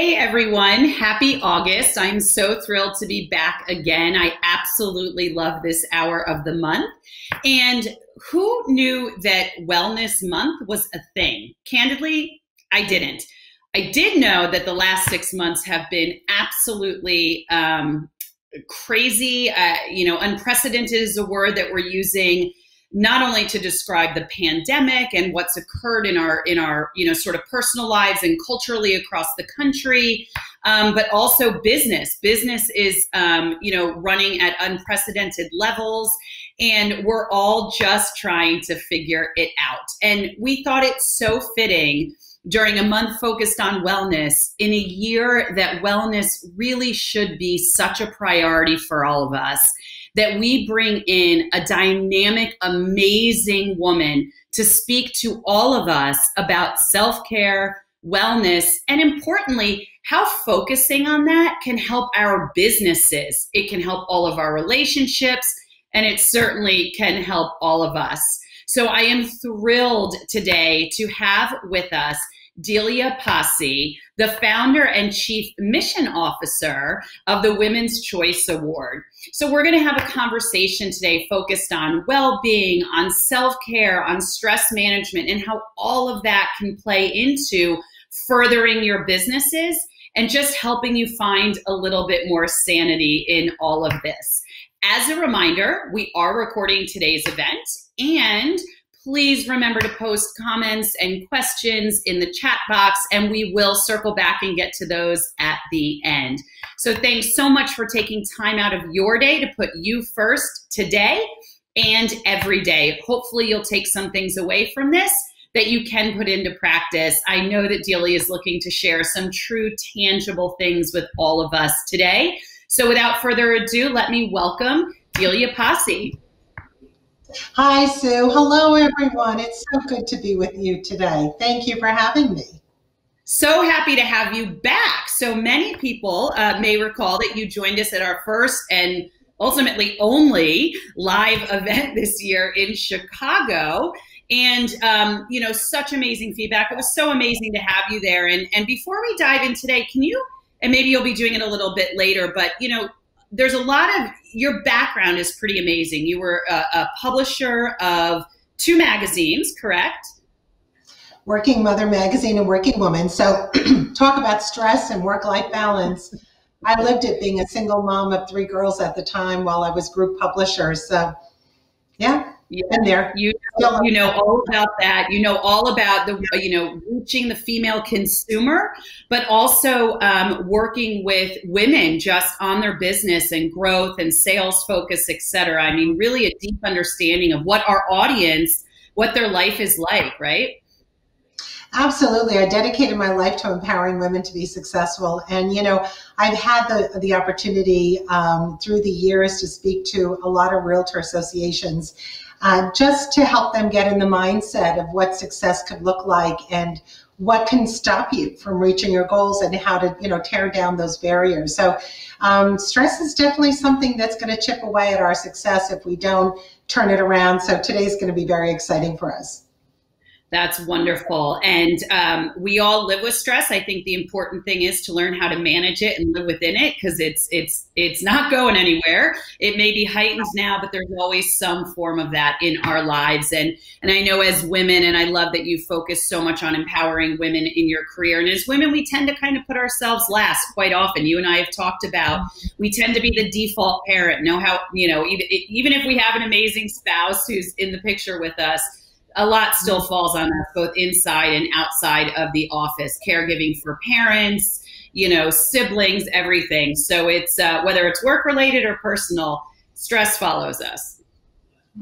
Hey everyone, happy August. I'm so thrilled to be back again. I absolutely love this hour of the month. And who knew that Wellness Month was a thing? Candidly, I didn't. I did know that the last six months have been absolutely um, crazy. Uh, you know, unprecedented is a word that we're using not only to describe the pandemic and what's occurred in our in our you know sort of personal lives and culturally across the country um, but also business. Business is um, you know running at unprecedented levels and we're all just trying to figure it out. And we thought it so fitting during a month focused on wellness in a year that wellness really should be such a priority for all of us that we bring in a dynamic, amazing woman to speak to all of us about self care, wellness, and importantly, how focusing on that can help our businesses. It can help all of our relationships, and it certainly can help all of us. So I am thrilled today to have with us Delia Passi, the founder and chief mission officer of the Women's Choice Award. So, we're going to have a conversation today focused on well being, on self care, on stress management, and how all of that can play into furthering your businesses and just helping you find a little bit more sanity in all of this. As a reminder, we are recording today's event and please remember to post comments and questions in the chat box, and we will circle back and get to those at the end. So thanks so much for taking time out of your day to put you first today and every day. Hopefully you'll take some things away from this that you can put into practice. I know that Delia is looking to share some true tangible things with all of us today. So without further ado, let me welcome Delia Passi. Hi, Sue. Hello, everyone. It's so good to be with you today. Thank you for having me. So happy to have you back. So many people uh, may recall that you joined us at our first and ultimately only live event this year in Chicago. And, um, you know, such amazing feedback. It was so amazing to have you there. And, and before we dive in today, can you, and maybe you'll be doing it a little bit later, but, you know, there's a lot of your background is pretty amazing. You were a, a publisher of two magazines, correct? Working Mother Magazine and Working Woman. So, talk about stress and work life balance. I lived it being a single mom of three girls at the time while I was group publisher. So, yeah, yeah, and there you you know all about that. You know all about the you know reaching the female consumer, but also um, working with women just on their business and growth and sales focus, etc. I mean, really a deep understanding of what our audience, what their life is like, right? Absolutely. I dedicated my life to empowering women to be successful. And, you know, I've had the, the opportunity um, through the years to speak to a lot of realtor associations uh, just to help them get in the mindset of what success could look like and what can stop you from reaching your goals and how to you know tear down those barriers. So um, stress is definitely something that's going to chip away at our success if we don't turn it around. So today's going to be very exciting for us that's wonderful. And um, we all live with stress. I think the important thing is to learn how to manage it and live within it because it's it's it's not going anywhere. It may be heightened now, but there's always some form of that in our lives. And and I know as women, and I love that you focus so much on empowering women in your career. And as women, we tend to kind of put ourselves last quite often. You and I have talked about we tend to be the default parent. Know how you know even even if we have an amazing spouse who's in the picture with us a lot still falls on us both inside and outside of the office caregiving for parents you know siblings everything. So it's uh, whether it's work related or personal stress follows us.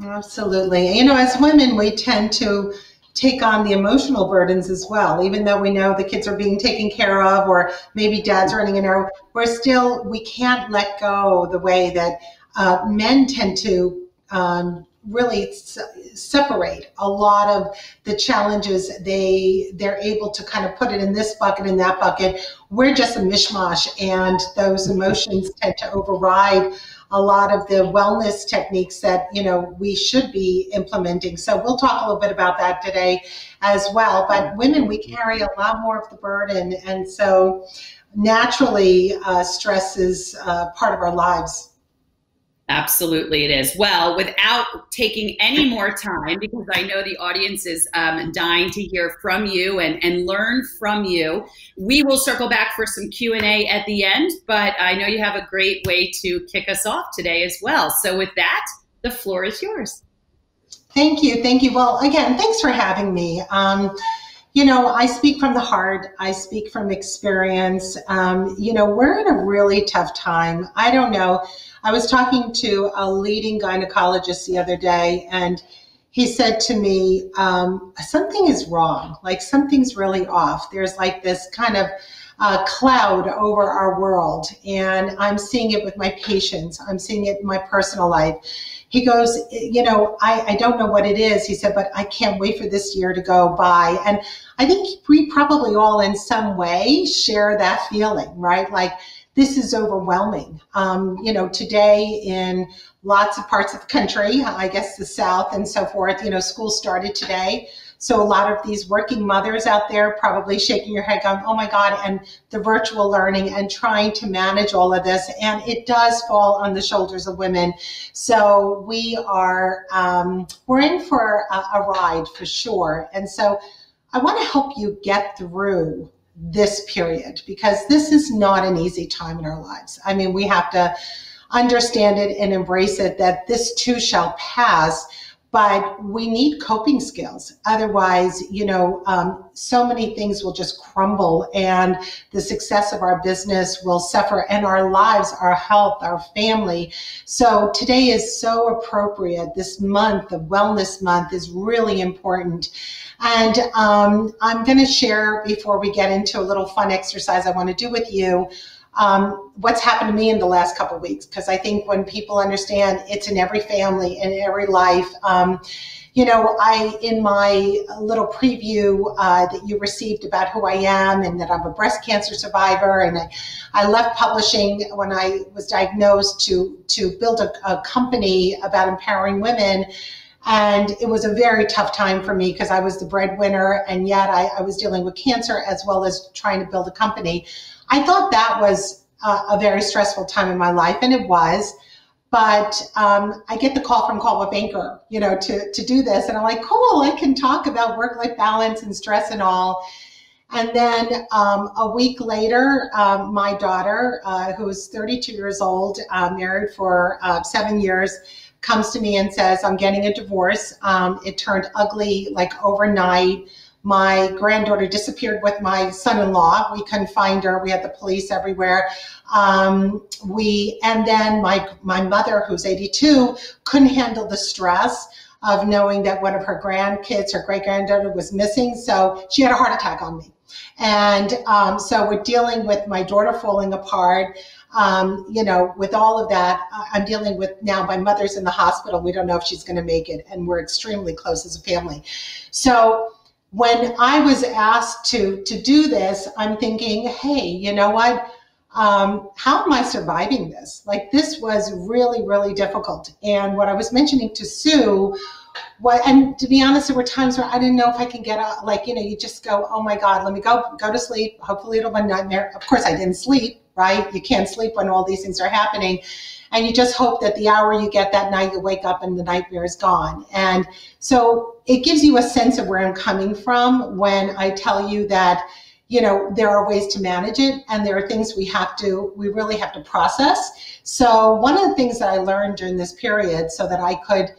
Absolutely. You know as women we tend to take on the emotional burdens as well. Even though we know the kids are being taken care of or maybe dad's running an errand we're still we can't let go the way that uh, men tend to um, really separate a lot of the challenges they they're able to kind of put it in this bucket in that bucket we're just a mishmash and those emotions tend to override a lot of the wellness techniques that you know we should be implementing so we'll talk a little bit about that today as well but women we carry a lot more of the burden and so naturally, uh, stress is uh, part of our lives. Absolutely, it is. Well, without taking any more time, because I know the audience is um, dying to hear from you and, and learn from you, we will circle back for some Q and A at the end. But I know you have a great way to kick us off today as well. So, with that, the floor is yours. Thank you, thank you. Well, again, thanks for having me. Um, you know, I speak from the heart. I speak from experience. Um, you know, we're in a really tough time. I don't know I was talking to a leading gynecologist the other day, and he said to me, um, Something is wrong. Like something's really off. There's like this kind of uh, cloud over our world. And I'm seeing it with my patients, I'm seeing it in my personal life. He goes, You know, I, I don't know what it is. He said, But I can't wait for this year to go by. And I think we probably all, in some way, share that feeling, right? Like, this is overwhelming. Um, you know, today in lots of parts of the country, I guess the South and so forth, you know, school started today. So a lot of these working mothers out there probably shaking your head going, oh my God, and the virtual learning and trying to manage all of this. And it does fall on the shoulders of women. So we are, um, we're in for a, a ride for sure. And so I want to help you get through this period because this is not an easy time in our lives. I mean, we have to understand it and embrace it that this too shall pass but we need coping skills. Otherwise, you know, um, so many things will just crumble and the success of our business will suffer and our lives, our health, our family. So today is so appropriate. This month, the Wellness Month, is really important. And um, I'm going to share before we get into a little fun exercise I want to do with you um, what's happened to me in the last couple weeks because I think when people understand it's in every family in every life. Um, you know, I in my little preview uh, that you received about who I am and that I'm a breast cancer survivor, and I, I left publishing when I was diagnosed to to build a, a company about empowering women. And it was a very tough time for me because I was the breadwinner, and yet I, I was dealing with cancer as well as trying to build a company. I thought that was a, a very stressful time in my life, and it was. But um, I get the call from Coldwell Banker, you know, to to do this, and I'm like, cool, I can talk about work life balance and stress and all. And then um, a week later, um, my daughter, uh, who's 32 years old, uh, married for uh, seven years, comes to me and says, I'm getting a divorce. Um, it turned ugly like overnight. My granddaughter disappeared with my son-in-law. We couldn't find her. We had the police everywhere. Um, we and then my my mother, who's 82, couldn't handle the stress of knowing that one of her grandkids, her great granddaughter, was missing. So she had a heart attack on me. And um, so we're dealing with my daughter falling apart. Um, you know, with all of that, I'm dealing with now my mother's in the hospital. We don't know if she's going to make it, and we're extremely close as a family. So when I was asked to to do this, I'm thinking, hey, you know what? Um, how am I surviving this? Like this was really, really difficult. And what I was mentioning to Sue, what and to be honest, there were times where I didn't know if I can get up. Like you know, you just go, oh my God, let me go go to sleep. Hopefully it'll be a nightmare. Of course, I didn't sleep. Right? You can't sleep when all these things are happening and you just hope that the hour you get that night you wake up and the nightmare is gone. And so it gives you a sense of where i'm coming from when i tell you that you know there are ways to manage it and there are things we have to we really have to process. So one of the things that i learned during this period so that i could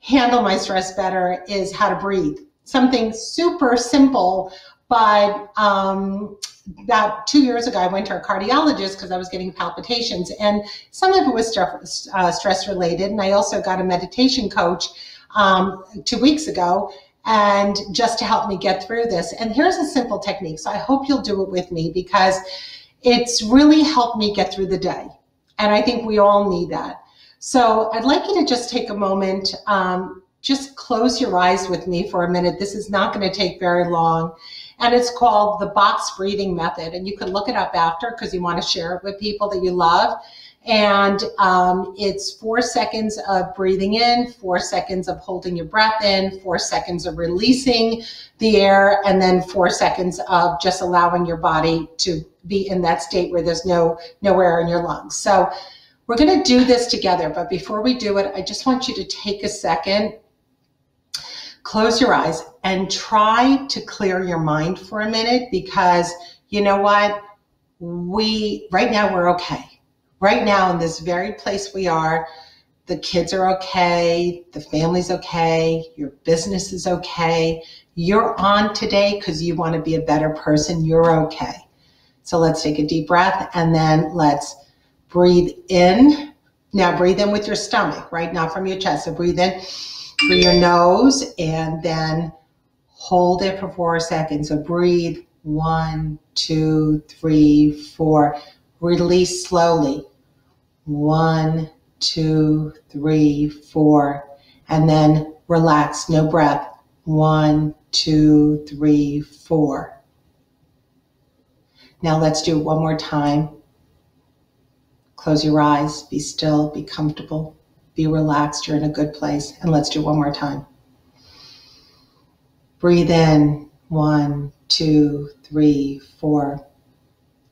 handle my stress better is how to breathe. Something super simple but um, about two years ago, I went to a cardiologist because I was getting palpitations, and some of it was stress, uh, stress related. And I also got a meditation coach um, two weeks ago, and just to help me get through this. And here's a simple technique. So I hope you'll do it with me because it's really helped me get through the day. And I think we all need that. So I'd like you to just take a moment, um, just close your eyes with me for a minute. This is not going to take very long and it's called the box breathing method. And you can look it up after because you want to share it with people that you love. And um, it's four seconds of breathing in, four seconds of holding your breath in, four seconds of releasing the air, and then four seconds of just allowing your body to be in that state where there's no no air in your lungs. So we're going to do this together, but before we do it, I just want you to take a second, close your eyes, and try to clear your mind for a minute because you know what? We, right now, we're okay. Right now, in this very place we are, the kids are okay, the family's okay, your business is okay. You're on today because you want to be a better person. You're okay. So let's take a deep breath and then let's breathe in. Now breathe in with your stomach, right? Not from your chest. So breathe in through your nose and then hold it for four seconds. So breathe one, two, three, four. Release slowly. One, two, three, four. And then relax, no breath. One, two, three, four. Now let's do it one more time. Close your eyes, be still, be comfortable, be relaxed. You're in a good place. And let's do one more time. Breathe in. One, two, three, four.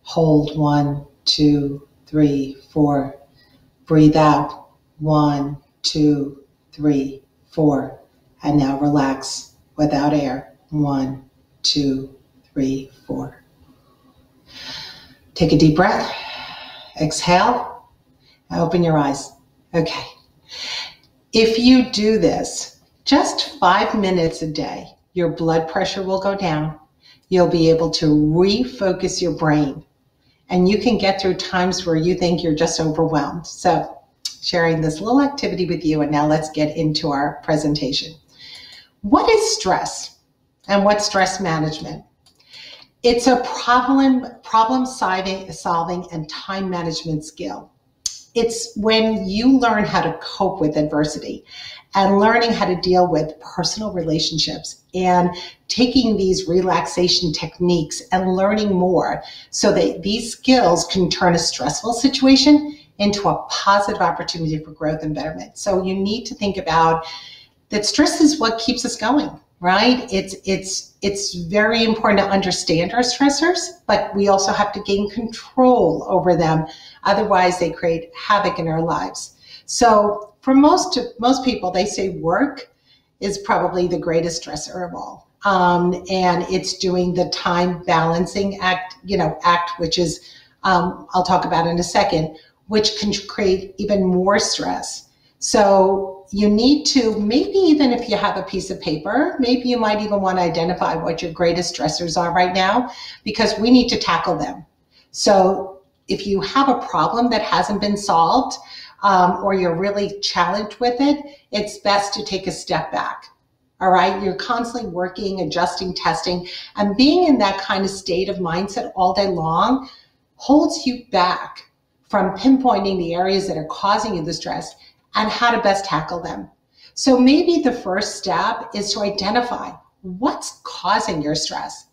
Hold. One, two, three, four. Breathe out. One, two, three, four. And now relax without air. One, two, three, four. Take a deep breath. Exhale. Open your eyes. Okay. If you do this just five minutes a day, your blood pressure will go down. You'll be able to refocus your brain and you can get through times where you think you're just overwhelmed. So, sharing this little activity with you, and now let's get into our presentation. What is stress and what's stress management? It's a problem problem solving, solving and time management skill. It's when you learn how to cope with adversity and learning how to deal with personal relationships and taking these relaxation techniques and learning more so that these skills can turn a stressful situation into a positive opportunity for growth and betterment. So you need to think about that stress is what keeps us going, right? It's it's it's very important to understand our stressors, but we also have to gain control over them. Otherwise, they create havoc in our lives. So for most most people, they say work is probably the greatest stressor of all. Um, and it's doing the time balancing act, you know, act, which is um, I'll talk about in a second, which can create even more stress. So you need to maybe even if you have a piece of paper, maybe you might even want to identify what your greatest stressors are right now, because we need to tackle them. So if you have a problem that hasn't been solved, um, or you're really challenged with it, it's best to take a step back. All right. You're constantly working, adjusting, testing, and being in that kind of state of mindset all day long holds you back from pinpointing the areas that are causing you the stress and how to best tackle them. So maybe the first step is to identify what's causing your stress.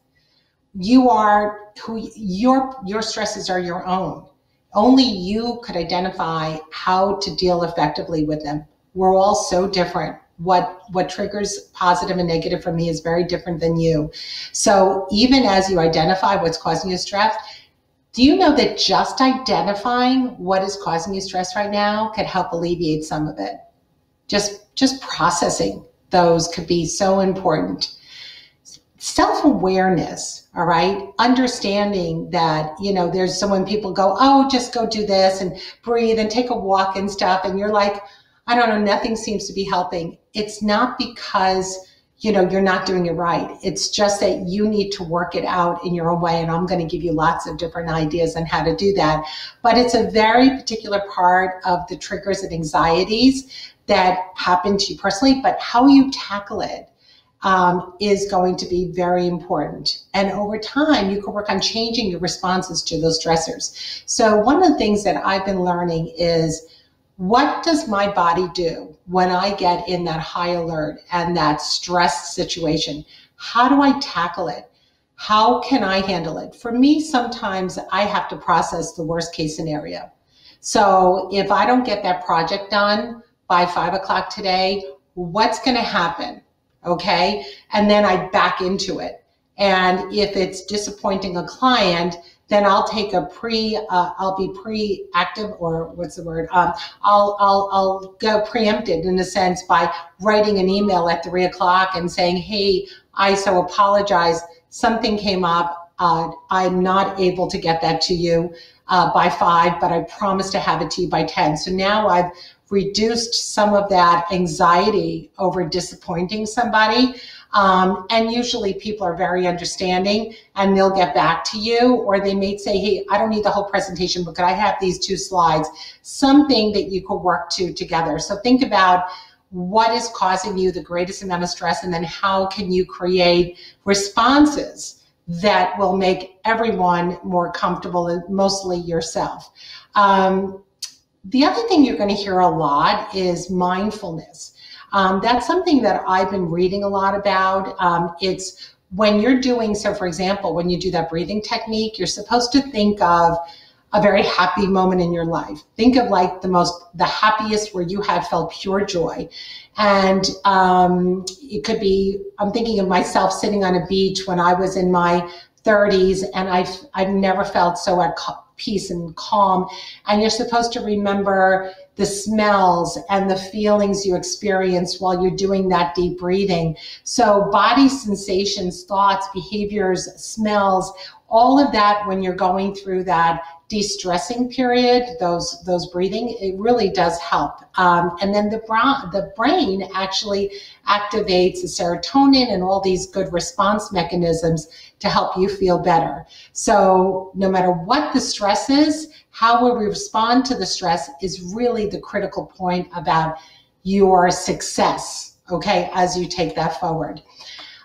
You are who your your stresses are your own. Only you could identify how to deal effectively with them. We're all so different. What what triggers positive and negative for me is very different than you. So even as you identify what's causing you stress, do you know that just identifying what is causing you stress right now could help alleviate some of it? Just just processing those could be so important self awareness, all right? Understanding that, you know, there's so when people go, oh, just go do this and breathe and take a walk and stuff. And you're like, I don't know, nothing seems to be helping. It's not because, you know, you're not doing it right. It's just that you need to work it out in your own way. And I'm going to give you lots of different ideas on how to do that. But it's a very particular part of the triggers and anxieties that happen to you personally, but how you tackle it um, is going to be very important. And over time, you can work on changing your responses to those stressors. So, one of the things that I've been learning is what does my body do when I get in that high alert and that stress situation? How do I tackle it? How can I handle it? For me, sometimes I have to process the worst case scenario. So, if I don't get that project done by five o'clock today, what's going to happen? okay? And then I back into it. And if it's disappointing a client, then I'll take a pre, uh, I'll be pre-active or what's the word? Um, I'll, I'll, I'll go preempted in a sense by writing an email at three o'clock and saying, hey, I so apologize. Something came up. Uh, I'm not able to get that to you uh, by five, but I promise to have it to you by 10. So now I've reduced some of that anxiety over disappointing somebody. Um, and usually people are very understanding and they'll get back to you, or they may say, Hey, I don't need the whole presentation, but could I have these two slides? Something that you could work to together. So think about what is causing you the greatest amount of stress, and then how can you create responses that will make everyone more comfortable mostly yourself. Um, the other thing you're going to hear a lot is mindfulness. Um, that's something that I've been reading a lot about. Um, it's when you're doing, so for example, when you do that breathing technique, you're supposed to think of a very happy moment in your life. Think of like the most, the happiest where you had felt pure joy. And um, it could be, I'm thinking of myself sitting on a beach when I was in my 30s and I've, I've never felt so at peace and calm. And you're supposed to remember the smells and the feelings you experience while you're doing that deep breathing. So, body sensations, thoughts, behaviors, smells, all of that when you're going through that de-stressing period, those those breathing, it really does help. Um, and then the brain, the brain actually activates the serotonin and all these good response mechanisms to help you feel better. So no matter what the stress is, how we respond to the stress is really the critical point about your success. Okay, as you take that forward.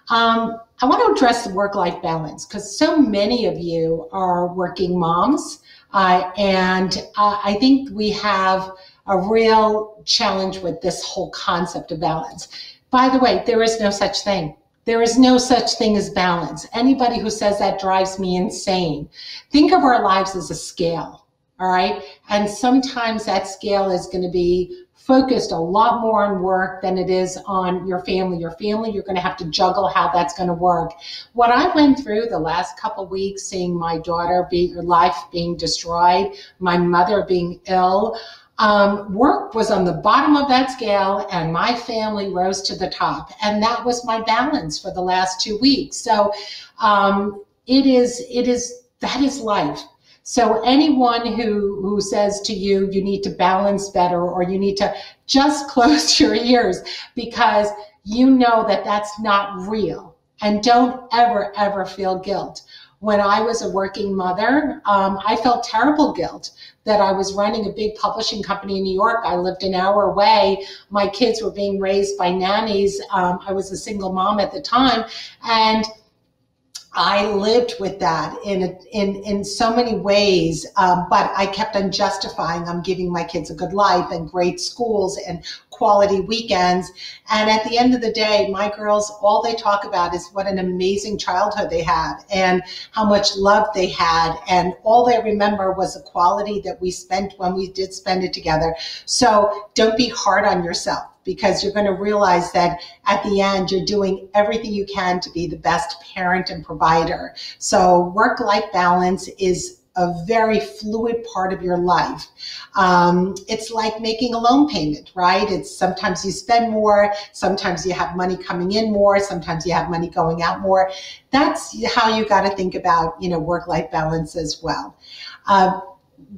Um, I want to address the work life balance because so many of you are working moms uh, and uh, I think we have a real challenge with this whole concept of balance. By the way, there is no such thing. There is no such thing as balance. Anybody who says that drives me insane. Think of our lives as a scale, all right? And sometimes that scale is going to be focused a lot more on work than it is on your family. Your family, you're going to have to juggle how that's going to work. What I went through the last couple weeks, seeing my daughter be her life being destroyed, my mother being ill. Um, work was on the bottom of that scale and my family rose to the top. And that was my balance for the last two weeks. So um, it is, it is, that is life. So anyone who, who says to you, you need to balance better or you need to just close your ears because you know that that's not real. And don't ever, ever feel guilt. When I was a working mother, um, I felt terrible guilt that I was running a big publishing company in New York. I lived an hour away. My kids were being raised by nannies. Um, I was a single mom at the time. And I lived with that in a, in in so many ways, um, but I kept on justifying I'm giving my kids a good life and great schools and quality weekends. And at the end of the day, my girls, all they talk about is what an amazing childhood they had and how much love they had. And all they remember was the quality that we spent when we did spend it together. So don't be hard on yourself because you're going to realize that at the end you're doing everything you can to be the best parent and provider. So work life balance is a very fluid part of your life. Um, it's like making a loan payment, right? It's sometimes you spend more, sometimes you have money coming in more, sometimes you have money going out more. That's how you got to think about, you know, work-life balance as well. Uh,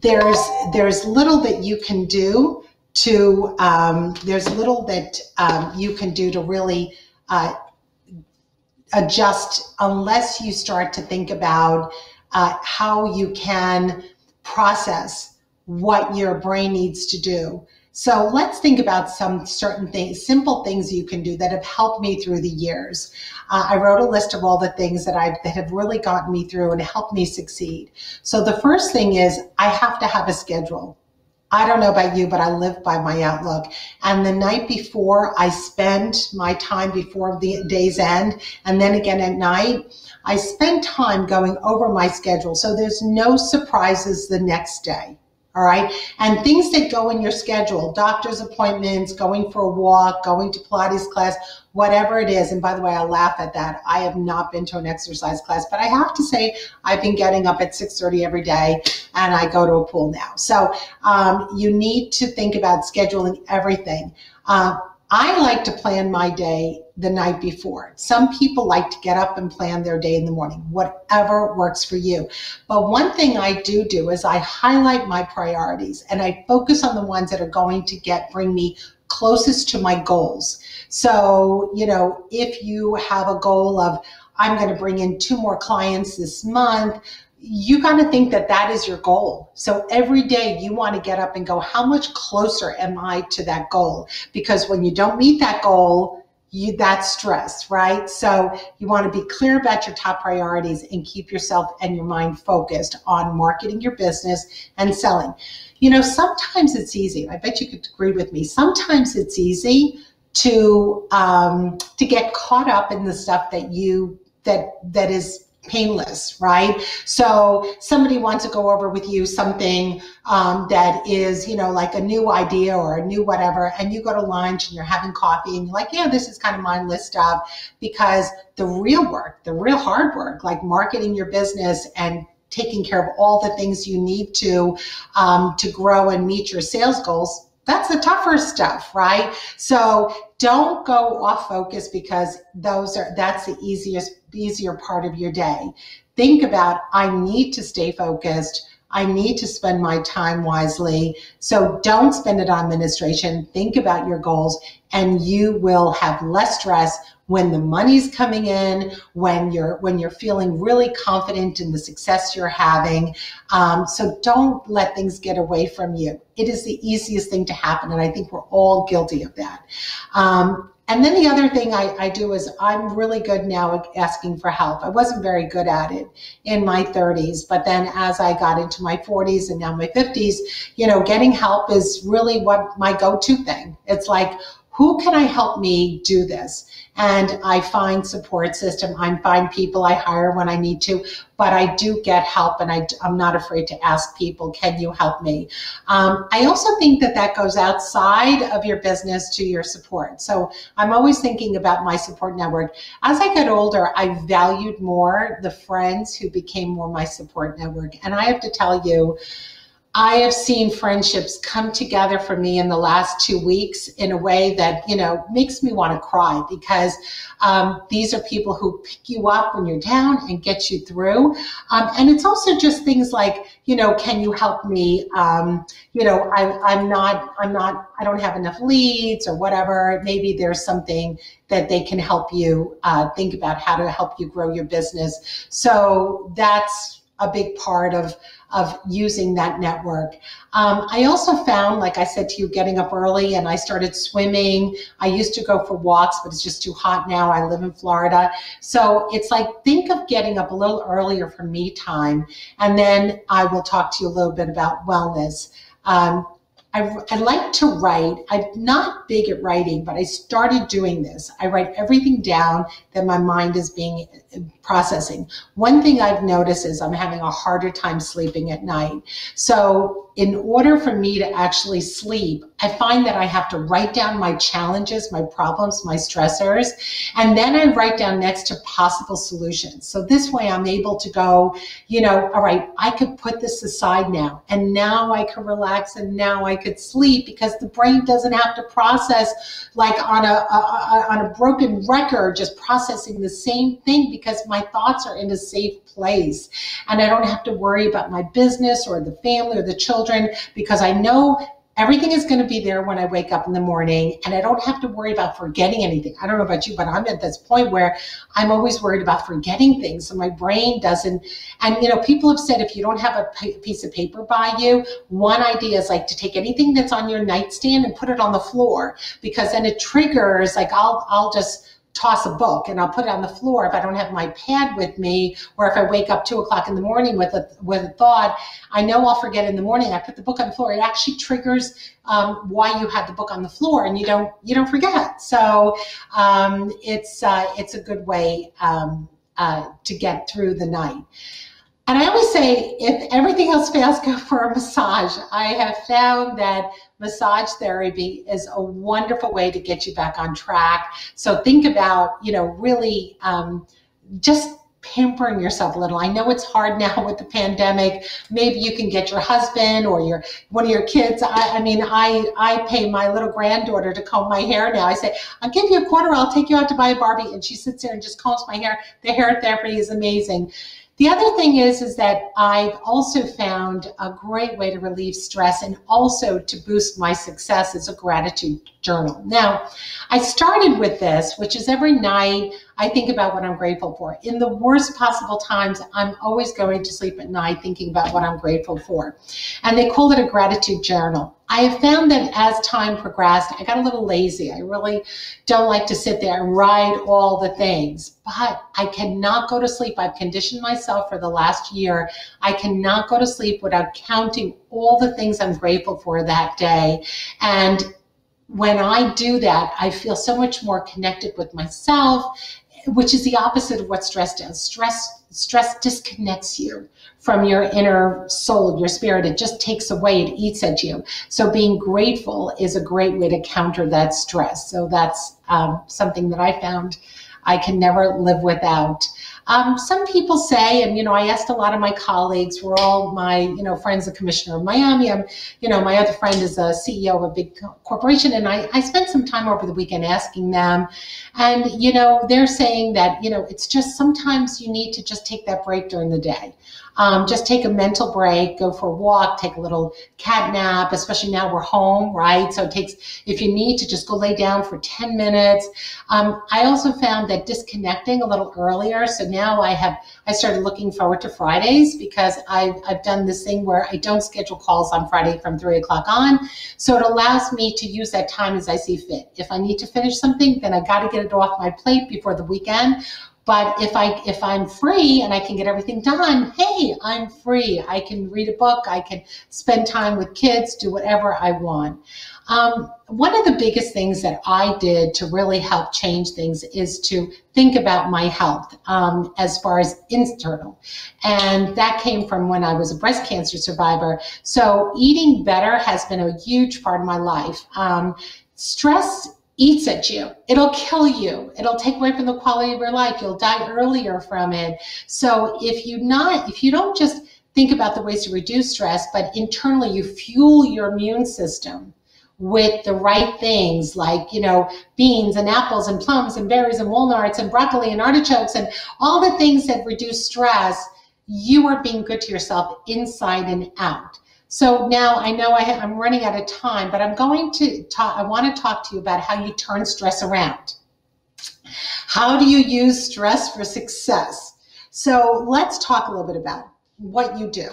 there's there's little that you can do to um, there's little that um, you can do to really uh, adjust unless you start to think about uh, how you can process what your brain needs to do. So let's think about some certain things, simple things you can do that have helped me through the years. Uh, I wrote a list of all the things that I that have really gotten me through and helped me succeed. So the first thing is I have to have a schedule. I don't know about you, but I live by my outlook. And the night before, I spend my time before the mm-hmm. day's end, and then again at night, I spend time going over my schedule so there's no surprises the next day. All right. And things that go in your schedule, doctor's appointments, going for a walk, going to Pilates class, whatever it is. And by the way, I laugh at that. I have not been to an exercise class, but I have to say I've been getting up at 6:30 every day and I go to a pool now. So um, you need to think about scheduling everything. Uh, I like to plan my day the night before. Some people like to get up and plan their day in the morning, whatever works for you. But one thing I do do is I highlight my priorities and I focus on the ones that are going to get bring me closest to my goals. So, you know, if you have a goal of I'm going to bring in two more clients this month, you got to think that that is your goal. So every day you want to get up and go, how much closer am I to that goal? Because when you don't meet that goal, you that's stress, right? So you want to be clear about your top priorities and keep yourself and your mind focused on marketing your business and selling. You know, sometimes it's easy. I bet you could agree with me. Sometimes it's easy to um, to get caught up in the stuff that you that that is painless, right? So somebody wants to go over with you something um, that is, you know, like a new idea or a new whatever, and you go to lunch and you're having coffee and you're like, yeah, this is kind of my list of because the real work, the real hard work, like marketing your business and taking care of all the things you need to um, to grow and meet your sales goals that's the tougher stuff, right? So don't go off focus because those are that's the easiest easier part of your day. Think about I need to stay focused. I need to spend my time wisely. So don't spend it on administration. Think about your goals and you will have less stress when the money's coming in, when you're when you're feeling really confident in the success you're having. Um, so don't let things get away from you. It is the easiest thing to happen, and I think we're all guilty of that. Um, and then the other thing I, I, do is I'm really good now at asking for help. I wasn't very good at it in my 30s, but then as I got into my 40s and now my 50s, you know, getting help is really what my go to thing. It's like, who can I help me do this? and I find support system. I find people I hire when I need to, but I do get help and I, am not afraid to ask people, can you help me? Um, I also think that that goes outside of your business to your support. So I'm always thinking about my support network. As I get older, I valued more the friends who became more my support network. And I have to tell you, I have seen friendships come together for me in the last two weeks in a way that, you know, makes me want to cry because um, these are people who pick you up when you're down and get you through. Um, and it's also just things like, you know, can you help me? Um, you know, I, I'm not, I'm not, I don't have enough leads or whatever. Maybe there's something that they can help you uh, think about how to help you grow your business. So that's a big part of of using that network. Um, I also found, like I said to you, getting up early and I started swimming. I used to go for walks, but it's just too hot now. I live in Florida. So it's like, think of getting up a little earlier for me time. And then I will talk to you a little bit about wellness. Um, I, I, like to write. I'm not big at writing, but I started doing this. I write everything down that my mind is being processing. One thing I've noticed is I'm having a harder time sleeping at night. So in order for me to actually sleep, I find that I have to write down my challenges, my problems, my stressors, and then I write down next to possible solutions. So this way I'm able to go, you know, all right, I could put this aside now, and now I can relax, and now I could sleep because the brain doesn't have to process like on a, a, a on a broken record, just processing the same thing because my thoughts are in a safe place. And I don't have to worry about my business or the family or the children because I know everything is going to be there when I wake up in the morning and I don't have to worry about forgetting anything. I don't know about you, but I'm at this point where I'm always worried about forgetting things. So my brain doesn't, and you know, people have said if you don't have a piece of paper by you, one idea is like to take anything that's on your nightstand and put it on the floor because then it triggers, like I'll, I'll just, toss a book and I'll put it on the floor if I don't have my pad with me, or if I wake up two o'clock in the morning with a with a thought, I know I'll forget in the morning. I put the book on the floor. It actually triggers um, why you had the book on the floor, and you don't you don't forget. So um, it's uh, it's a good way um, uh, to get through the night. And I always say, if everything else fails, go for a massage. I have found that massage therapy is a wonderful way to get you back on track. So think about, you know, really um, just pampering yourself a little. I know it's hard now with the pandemic. Maybe you can get your husband or your one of your kids. I, I, mean, I I pay my little granddaughter to comb my hair now. I say, I'll give you a quarter. I'll take you out to buy a Barbie, and she sits there and just combs my hair. The hair therapy is amazing. The other thing is, is that I've also found a great way to relieve stress and also to boost my success is a gratitude journal. Now, I started with this, which is every night I think about what I'm grateful for. In the worst possible times, I'm always going to sleep at night thinking about what I'm grateful for. And they call it a gratitude journal. I have found that as time progressed, I got a little lazy. I really don't like to sit there and write all the things, but I cannot go to sleep. I've conditioned myself for the last year. I cannot go to sleep without counting all the things I'm grateful for that day. And when I do that, I feel so much more connected with myself which is the opposite of what stress does. Stress stress disconnects you from your inner soul, your spirit. It just takes away, it eats at you. So being grateful is a great way to counter that stress. So that's um, something that I found I can never live without. Um, some people say, and you know, I asked a lot of my colleagues, we're all my, you know, friends, the commissioner of Miami. I'm, you know, my other friend is a CEO of a big corporation, and I, I spent some time over the weekend asking them, and you know, they're saying that, you know, it's just sometimes you need to just take that break during the day. Um, just take a mental break, go for a walk, take a little cat nap, especially now we're home, right? So it takes, if you need to just go lay down for 10 minutes. Um, I also found that disconnecting a little earlier. So now I have, I started looking forward to Fridays because I've, I've done this thing where I don't schedule calls on Friday from three o'clock on. So it allows me to use that time as I see fit. If I need to finish something, then I got to get it off my plate before the weekend. But if I if I'm free and I can get everything done, hey, I'm free. I can read a book. I can spend time with kids. Do whatever I want. Um, one of the biggest things that I did to really help change things is to think about my health um, as far as internal. And that came from when I was a breast cancer survivor. So eating better has been a huge part of my life. Um, stress eats at you. It'll kill you. It'll take away from the quality of your life. You'll die earlier from it. So if you not, if you don't just think about the ways to reduce stress, but internally you fuel your immune system with the right things like, you know, beans and apples and plums and berries and walnuts and broccoli and artichokes and all the things that reduce stress, you are being good to yourself inside and out. So now I know I am running out of time, but I'm going to talk, I want to talk to you about how you turn stress around. How do you use stress for success? So let's talk a little bit about what you do.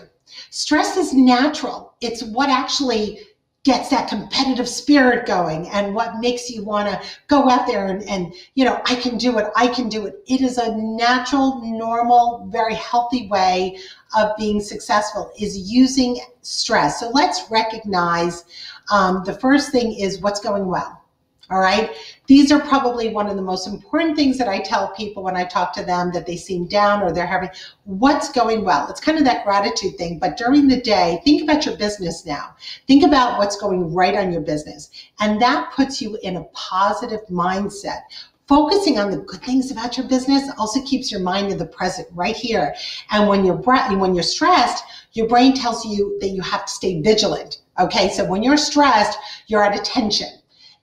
Stress is natural. It's what actually gets that competitive spirit going and what makes you want to go out there and, and, you know, I can do it, I can do it. It is a natural, normal, very healthy way of being successful is using stress. So let's recognize um, the first thing is what's going well. All right. These are probably one of the most important things that I tell people when I talk to them that they seem down or they're having what's going well. It's kind of that gratitude thing. But during the day, think about your business now. Think about what's going right on your business. And that puts you in a positive mindset focusing on the good things about your business also keeps your mind in the present right here and when you're when you're stressed your brain tells you that you have to stay vigilant okay so when you're stressed you're at attention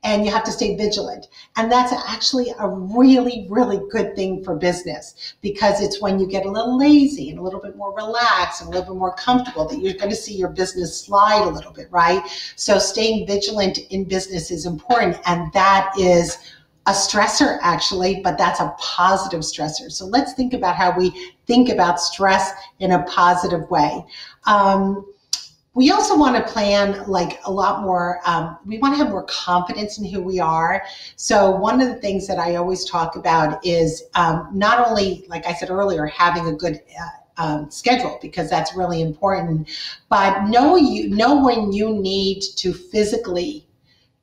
and you have to stay vigilant. And that's actually a really, really good thing for business because it's when you get a little lazy and a little bit more relaxed and a little bit more comfortable that you're going to see your business slide a little bit, right? So staying vigilant in business is important. And that is a stressor actually, but that's a positive stressor. So let's think about how we think about stress in a positive way. Um, we also want to plan like a lot more um, we want to have more confidence in who we are so one of the things that i always talk about is um, not only like i said earlier having a good uh, um, schedule because that's really important but know you know when you need to physically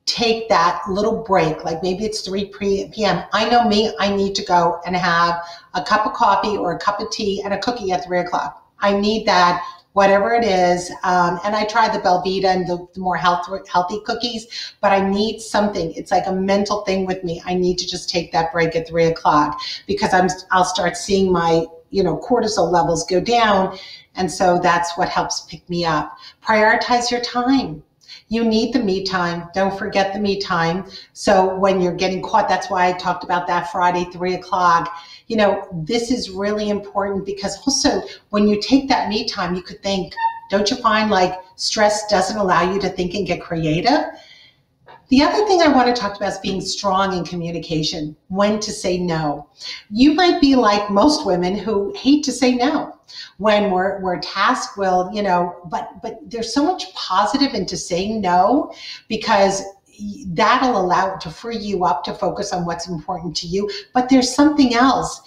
take that little break like maybe it's 3 p.m i know me i need to go and have a cup of coffee or a cup of tea and a cookie at 3 o'clock I need that whatever it is. Um, and I try the Belvita and the, the more health, healthy cookies, but I need something. It's like a mental thing with me. I need to just take that break at three o'clock because I'm, I'll start seeing my, you know, cortisol levels go down. And so that's what helps pick me up. Prioritize your time you need the me time. Don't forget the me time. So when you're getting caught, that's why I talked about that Friday, three o'clock you know, this is really important because also when you take that me time, you could think, don't you find like stress doesn't allow you to think and get creative? The other thing I want to talk about is being strong in communication, when to say no. You might be like most women who hate to say no when we're, we're tasked well, you know, but, but there's so much positive into saying no because that'll allow it to free you up to focus on what's important to you. But there's something else.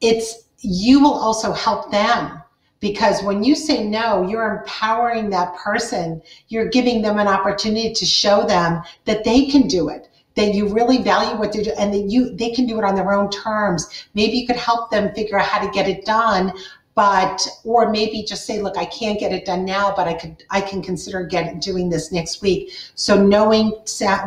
It's you will also help them because when you say no, you're empowering that person. You're giving them an opportunity to show them that they can do it that you really value what they do and that you they can do it on their own terms maybe you could help them figure out how to get it done but or maybe just say look i can't get it done now but i could i can consider getting doing this next week. So knowing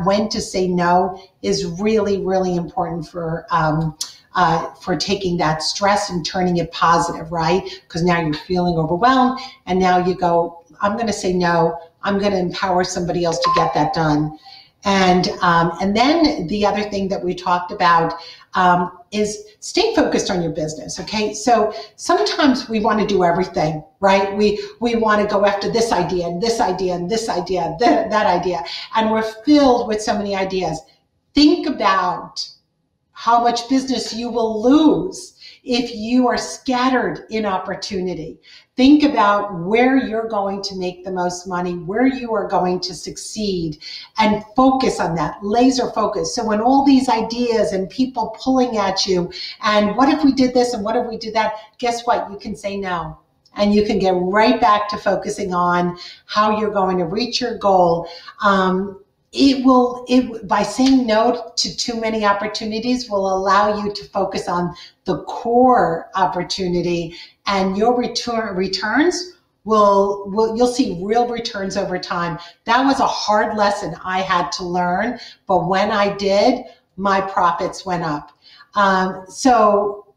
when to say no is really really important for um, uh, for taking that stress and turning it positive right? Because now you're feeling overwhelmed and now you go i'm going to say no. I'm going to empower somebody else to get that done. And um, and then the other thing that we talked about um, is stay focused on your business. Okay, so sometimes we want to do everything, right? We we want to go after this idea and this idea and this idea, that, that idea, and we're filled with so many ideas. Think about how much business you will lose if you are scattered in opportunity. Think about where you're going to make the most money, where you are going to succeed, and focus on that, laser focus. So, when all these ideas and people pulling at you, and what if we did this and what if we did that, guess what? You can say no and you can get right back to focusing on how you're going to reach your goal. Um, it will it by saying no to too many opportunities will allow you to focus on the core opportunity and your return returns will will you'll see real returns over time. That was a hard lesson i had to learn but when i did my profits went up. Um, so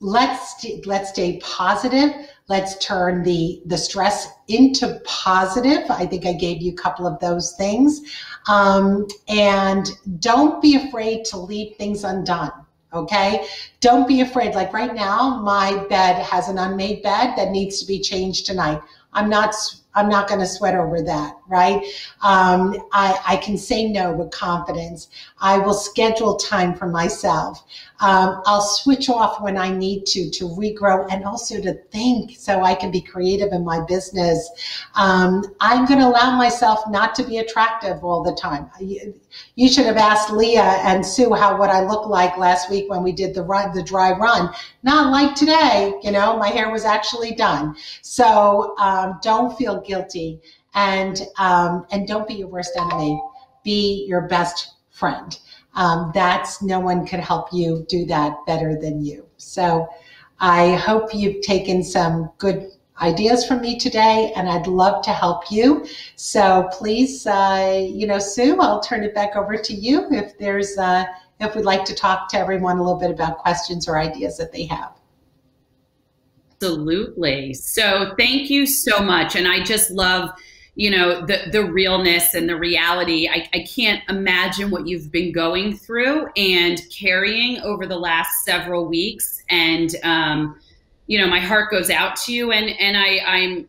let's let's stay positive. Let's turn the the stress into positive. I think i gave you a couple of those things um, and don't be afraid to leave things undone okay don't be afraid like right now my bed has an unmade bed that needs to be changed tonight i'm not I'm not going to sweat over that, right? Um, I, I, can say no with confidence. I will schedule time for myself. Um, I'll switch off when I need to to regrow and also to think so I can be creative in my business. Um, I'm going to allow myself not to be attractive all the time. You, should have asked Leah and Sue how what I looked like last week when we did the run, the dry run. Not like today, you know, my hair was actually done. So um, don't feel guilty and um, and don't be your worst enemy. Be your best friend um, that's no one could help you do that better than you. So I hope you've taken some good ideas from me today, and I'd love to help you. So please, uh, you know, Sue, I'll turn it back over to you if there's uh, if we'd like to talk to everyone a little bit about questions or ideas that they have. Absolutely. So thank you so much, and I just love you know the the realness and the reality I, I can't imagine what you've been going through and carrying over the last several weeks. And um, you know my heart goes out to you. And and I I'm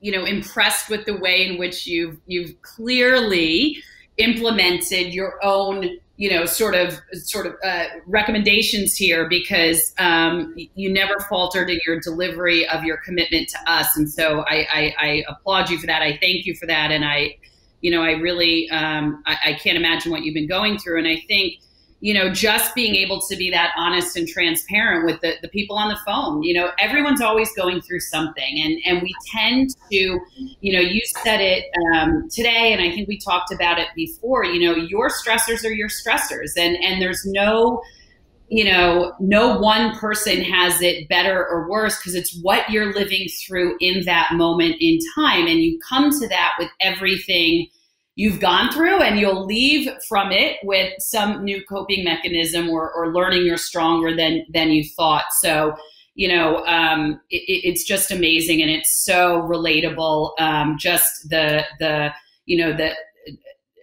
you know impressed with the way in which you've you've clearly implemented your own you know, sort of sort of uh, recommendations here because um, you never faltered in your delivery of your commitment to us, and so I, I, I applaud you for that. I thank you for that, and I, you know, I really um, I, I can't imagine what you've been going through, and I think you know, just being able to be that honest and transparent with the, the people on the phone. You know, everyone's always going through something, and and we tend to, you know, you said it um, today, and I think we talked about it before. You know, your stressors are your stressors, and and there's no you know, no one person has it better or worse because it's what you're living through in that moment in time. And you come to that with everything you've gone through, and you'll leave from it with some new coping mechanism or, or learning you're stronger than, than you thought. So, you know, um, it, it's just amazing and it's so relatable. Um, just the, the, you know, the,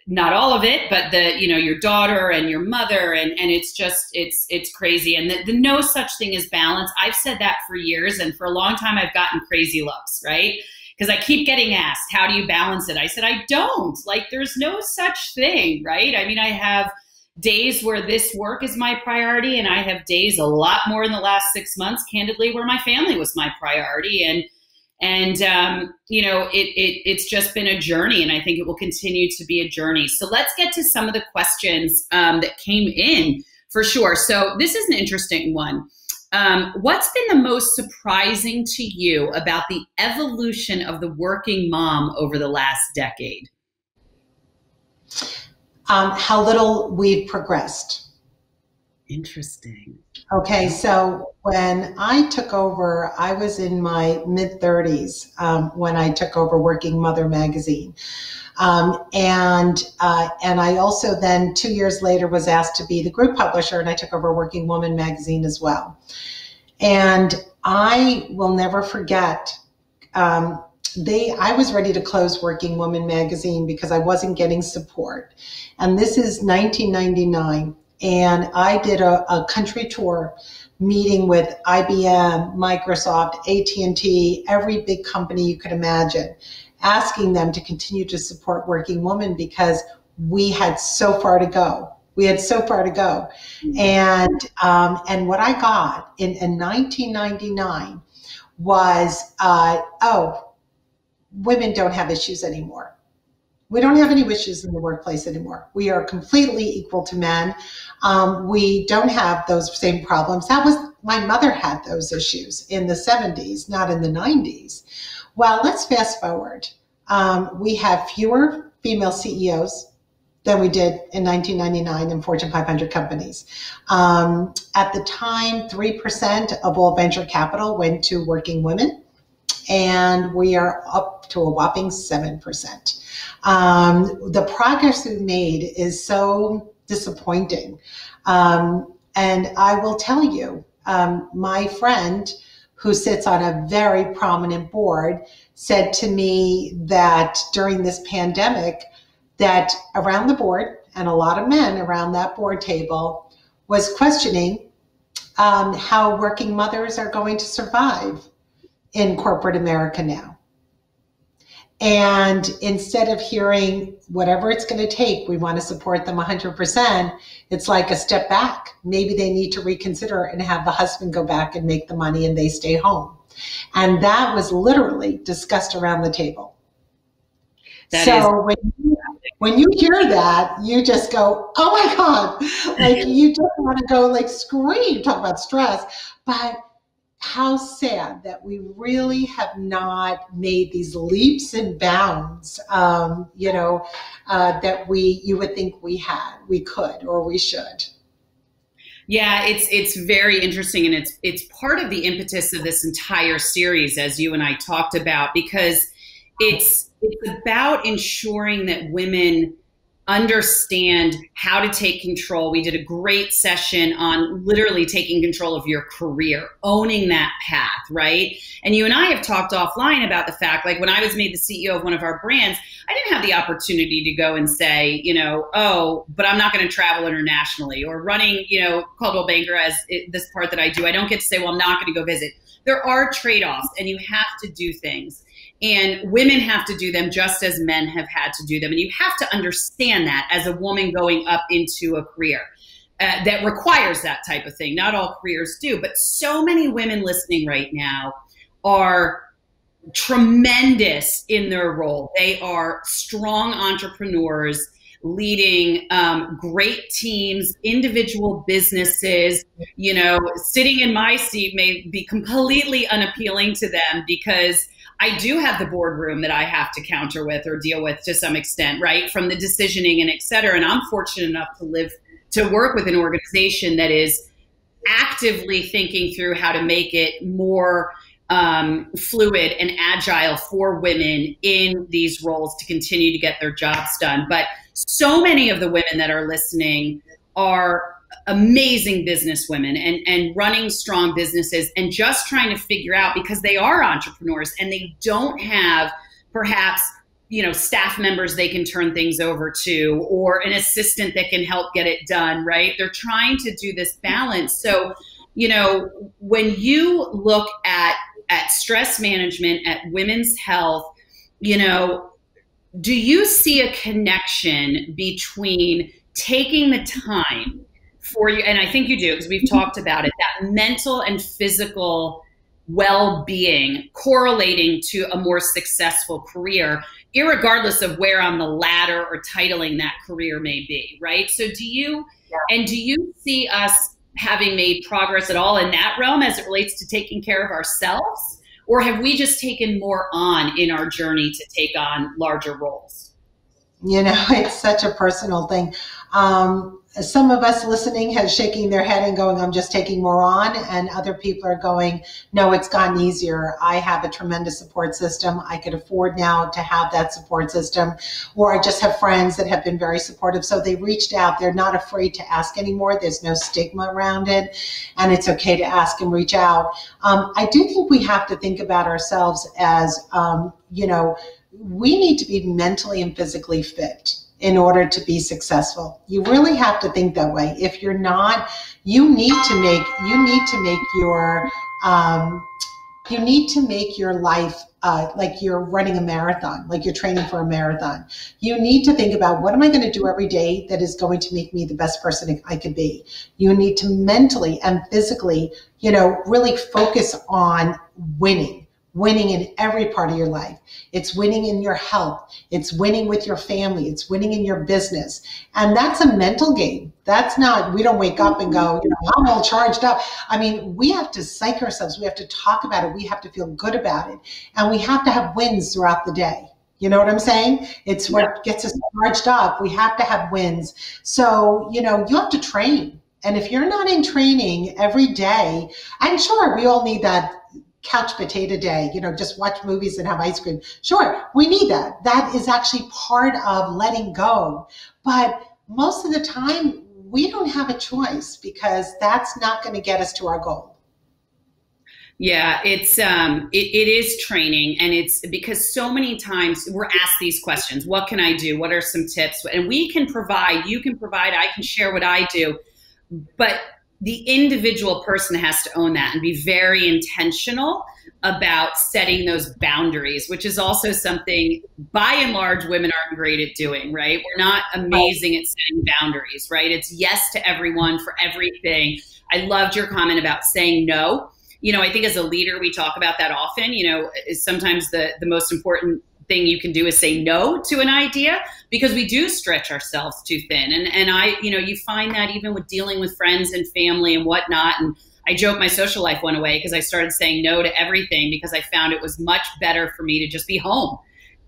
not all of it, but the you know your daughter and your mother, and and it's just it's it's crazy. And the, the no such thing as balance. I've said that for years, and for a long time I've gotten crazy looks, right? Because I keep getting asked, how do you balance it? I said I don't. Like there's no such thing, right? I mean, I have days where this work is my priority, and I have days a lot more in the last six months, candidly, where my family was my priority, and and um, you know it, it, it's just been a journey and i think it will continue to be a journey so let's get to some of the questions um, that came in for sure so this is an interesting one um, what's been the most surprising to you about the evolution of the working mom over the last decade? Um, how little we've progressed. Interesting. Okay, so when I took over, I was in my mid 30s um, when I took over Working Mother magazine. Um, and uh, and I also then two years later was asked to be the group publisher, and I took over Working Woman magazine as well. And I will never forget. Um, they I was ready to close Working Woman magazine because I wasn't getting support, and this is 1999 and I did a, a country tour meeting with IBM, Microsoft, AT&T, every big company you could imagine, asking them to continue to support Working women because we had so far to go. We had so far to go, and um, and what I got in, in 1999 was, uh, oh, women don't have issues anymore. We don't have any issues in the workplace anymore. We are completely equal to men. Um, we don't have those same problems. That was my mother had those issues in the 70s, not in the 90s. Well, let's fast forward. Um, we have fewer female CEOs than we did in 1999 in Fortune 500 companies. Um, at the time, 3% of all venture capital went to working women, and we are up to a whopping 7%. Um, the progress we've made is so disappointing. Um, and I will tell you, um, my friend who sits on a very prominent board said to me that during this pandemic, that around the board and a lot of men around that board table was questioning um, how working mothers are going to survive in corporate America now. And instead of hearing whatever it's going to take, we want to support them 100%, it's like a step back. Maybe they need to reconsider and have the husband go back and make the money and they stay home. And that was literally discussed around the table. That so is- when you, when you hear that, you just go, oh my God. Like you just want to go like scream, talk about stress. But how sad that we really have not made these leaps and bounds um, you know uh, that we you would think we had we could or we should. Yeah it's it's very interesting and it's it's part of the impetus of this entire series as you and i talked about because it's it's about ensuring that women understand how to take control. We did a great session on literally taking control of your career, owning that path, right? And you and I have talked offline about the fact, like when I was made the CEO of one of our brands, I didn't have the opportunity to go and say, you know, oh, but I'm not going to travel internationally or running, you know, Coldwell Banker as it, this part that I do. I don't get to say, well, I'm not going to go visit. There are trade offs and you have to do things. And women have to do them just as men have had to do them. And you have to understand that as a woman going up into a career. Uh, that requires that type of thing. Not all careers do, but so many women listening right now are tremendous in their role. They are strong entrepreneurs leading um, great teams, individual businesses. You know, sitting in my seat may be completely unappealing to them because I do have the boardroom that I have to counter with or deal with to some extent, right? From the decisioning and et cetera. And I'm fortunate enough to live, to work with an organization that is actively thinking through how to make it more um, fluid and agile for women in these roles to continue to get their jobs done. But so many of the women that are listening are amazing business women and, and running strong businesses and just trying to figure out because they are entrepreneurs and they don't have perhaps you know staff members they can turn things over to or an assistant that can help get it done right? They're trying to do this balance. So you know when you look at at stress management at women's health you know do you see a connection between taking the time for you and i think you do because we've talked about it that mental and physical well-being correlating to a more successful career regardless of where on the ladder or titling that career may be right? So do you yeah. and do you see us having made progress at all in that realm as it relates to taking care of ourselves? Or have we just taken more on in our journey to take on larger roles? You know it's such a personal thing. Um, some of us listening has shaking their head and going, I'm just taking more on. And other people are going, no, it's gotten easier. I have a tremendous support system. I could afford now to have that support system. Or I just have friends that have been very supportive. So they reached out. They're not afraid to ask anymore. There's no stigma around it. And it's okay to ask and reach out. Um, I do think we have to think about ourselves as, um, you know, we need to be mentally and physically fit in order to be successful. You really have to think that way. If you're not, you need to make you need to make your um, you need to make your life uh, like you're running a marathon, like you're training for a marathon. You need to think about what am I going to do every day that is going to make me the best person I could be. You need to mentally and physically, you know, really focus on winning winning in every part of your life. It's winning in your health. It's winning with your family. It's winning in your business. And that's a mental game. That's not, we don't wake up and go, you know, I'm all charged up. I mean, we have to psych ourselves. We have to talk about it. We have to feel good about it. And we have to have wins throughout the day. You know what I'm saying? It's what gets us charged up. We have to have wins. So, you know, you have to train. And if you're not in training every day, and sure, we all need that couch potato day, you know, just watch movies and have ice cream. Sure, we need that. That is actually part of letting go. But most of the time, we don't have a choice because that's not going to get us to our goal. Yeah, it's um it, it is training and it's because so many times we're asked these questions. What can I do? What are some tips? And we can provide, you can provide, I can share what I do. But the individual person has to own that and be very intentional about setting those boundaries, which is also something by and large women aren't great at doing, right? We're not amazing at setting boundaries, right? It's yes to everyone for everything. I loved your comment about saying no. You know, I think as a leader, we talk about that often. You know, is sometimes the, the most important thing you can do is say no to an idea because we do stretch ourselves too thin. And and I, you know, you find that even with dealing with friends and family and whatnot. And I joke my social life went away because I started saying no to everything because I found it was much better for me to just be home,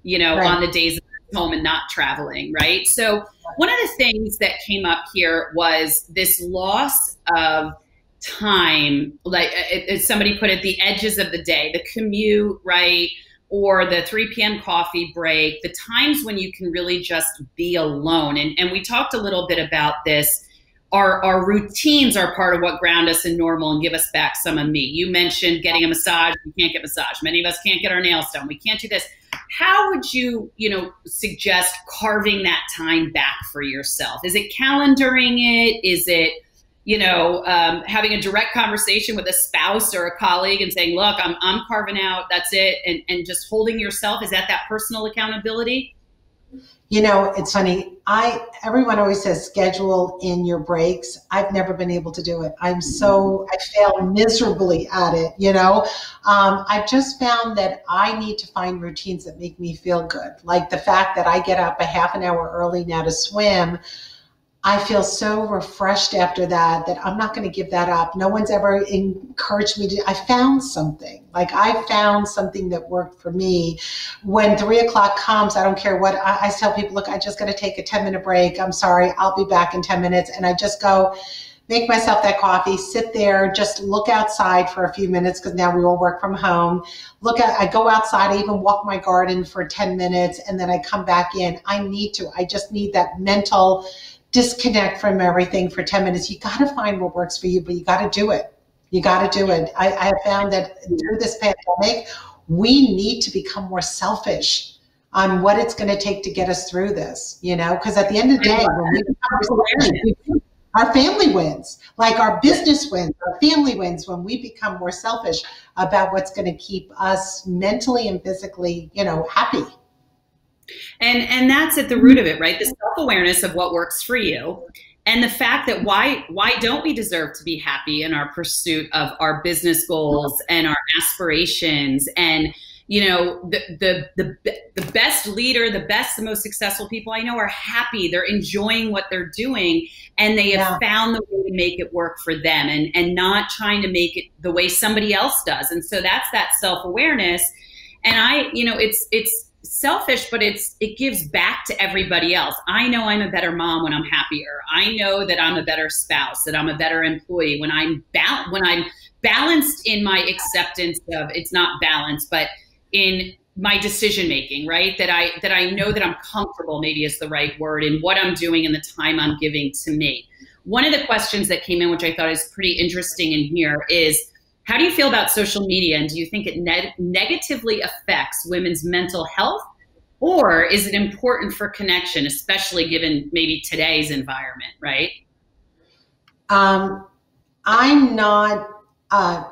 you know, right. on the days home and not traveling, right? So one of the things that came up here was this loss of time, like uh, as somebody put it, the edges of the day, the commute, right? Or the 3 p.m. coffee break, the times when you can really just be alone. And, and we talked a little bit about this. Our, our routines are part of what ground us in normal and give us back some of me. You mentioned getting a massage. We can't get massage. Many of us can't get our nails done. We can't do this. How would you, you know, suggest carving that time back for yourself? Is it calendaring it? Is it you know, um, having a direct conversation with a spouse or a colleague and saying, look, I'm, I'm carving out, that's it. And, and just holding yourself, is that that personal accountability? You know, it's funny. I everyone always says schedule in your breaks. I've never been able to do it. I'm so I fail miserably at it. You know, um, I've just found that I need to find routines that make me feel good, like the fact that I get up a half an hour early now to swim I feel so refreshed after that that I'm not going to give that up. No one's ever encouraged me to. I found something. Like I found something that worked for me. When three o'clock comes, I don't care what I, I tell people. Look, I just got to take a 10 minute break. I'm sorry. I'll be back in 10 minutes. And I just go, make myself that coffee, sit there, just look outside for a few minutes because now we all work from home. Look at, I go outside, I even walk my garden for 10 minutes and then I come back in. I need to, I just need that mental disconnect from everything for 10 minutes. You got to find what works for you, but you got to do it. You got to do it. I, I have found that through this pandemic, we need to become more selfish on what it's going to take to get us through this, you know, because at the end of the day, when we become our family wins, like our business wins, our family wins when we become more selfish about what's going to keep us mentally and physically, you know, happy. And and that's at the root of it, right? The self-awareness of what works for you and the fact that why why don't we deserve to be happy in our pursuit of our business goals and our aspirations and you know the, the the the best leader the best the most successful people i know are happy they're enjoying what they're doing and they have yeah. found the way to make it work for them and and not trying to make it the way somebody else does and so that's that self-awareness and i you know it's it's selfish but it's it gives back to everybody else. I know i'm a better mom when i'm happier. I know that i'm a better spouse that i'm a better employee. When i'm ba- when i'm balanced in my acceptance of it's not balanced but in my decision making right? That i that i know that i'm comfortable maybe is the right word in what i'm doing and the time i'm giving to me. One of the questions that came in which i thought is pretty interesting in here is how do you feel about social media? And do you think it ne negatively affects women's mental health? Or is it important for connection especially given maybe today's environment right? Um, i'm not uh,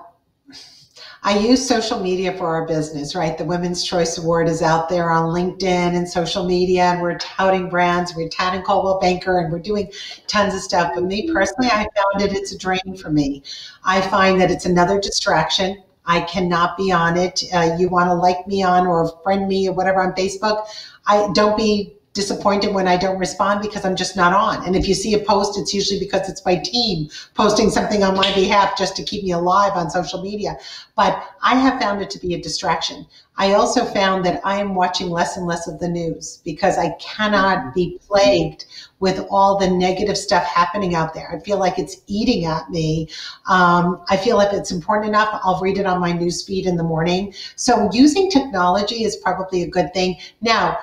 I use social media for our business, right? The Women's Choice Award is out there on LinkedIn and social media, and we're touting brands. We're touting Coldwell Banker, and we're doing tons of stuff. But me personally, I found it it's a drain for me. I find that it's another distraction. I cannot be on it. Uh, you want to like me on or friend me or whatever on Facebook. I don't be disappointed when I don't respond because I'm just not on. And if you see a post, it's usually because it's my team posting something on my behalf just to keep me alive on social media. But I have found it to be a distraction. I also found that I am watching less and less of the news because I cannot be plagued with all the negative stuff happening out there. I feel like it's eating at me. Um, I feel if it's important enough, I'll read it on my news feed in the morning. So using technology is probably a good thing. Now,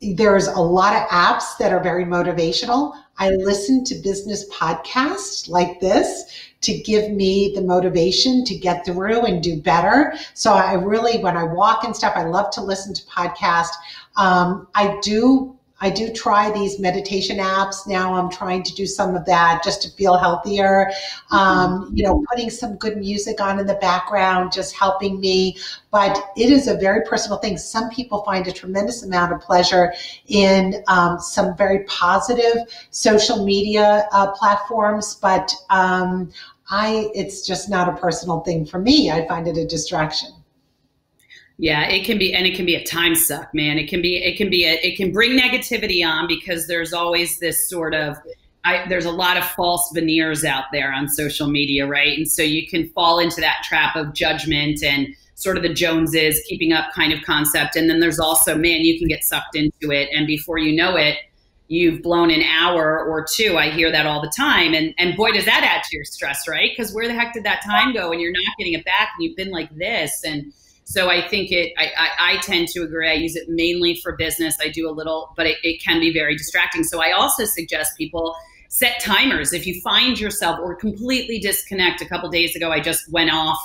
there's a lot of apps that are very motivational. I listen to business podcasts like this to give me the motivation to get through and do better. So I really, when I walk and stuff, I love to listen to podcasts. Um, I do I do try these meditation apps now. I'm trying to do some of that just to feel healthier. Um, you know, putting some good music on in the background, just helping me. But it is a very personal thing. Some people find a tremendous amount of pleasure in um, some very positive social media uh, platforms, but um, I, it's just not a personal thing for me. I find it a distraction. Yeah, it can be, and it can be a time suck, man. It can be, it can be, a, it can bring negativity on because there's always this sort of, I, there's a lot of false veneers out there on social media, right? And so you can fall into that trap of judgment and sort of the Joneses, keeping up kind of concept. And then there's also, man, you can get sucked into it, and before you know it, you've blown an hour or two. I hear that all the time. And and boy, does that add to your stress, right? Because where the heck did that time go? And you're not getting it back and you've been like this. And so I think it, I, I, I, tend to agree. I use it mainly for business. I do a little, but it, it can be very distracting. So I also suggest people set timers. If you find yourself or completely disconnect, a couple days ago, I just went off.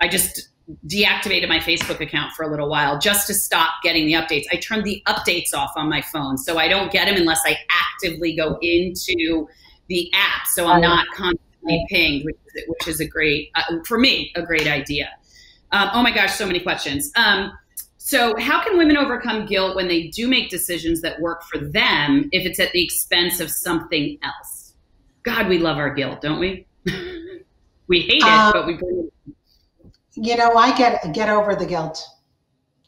I just deactivated my Facebook account for a little while just to stop getting the updates. I turned the updates off on my phone. So I don't get them unless I actively go into the app. So I'm not constantly pinged, which is, which is a great, uh, for me, a great idea. Um, oh my gosh, so many questions. Um, so, how can women overcome guilt when they do make decisions that work for them if it's at the expense of something else? God, we love our guilt, don't we? we hate it, um, but we bring it. You know, I get get over the guilt.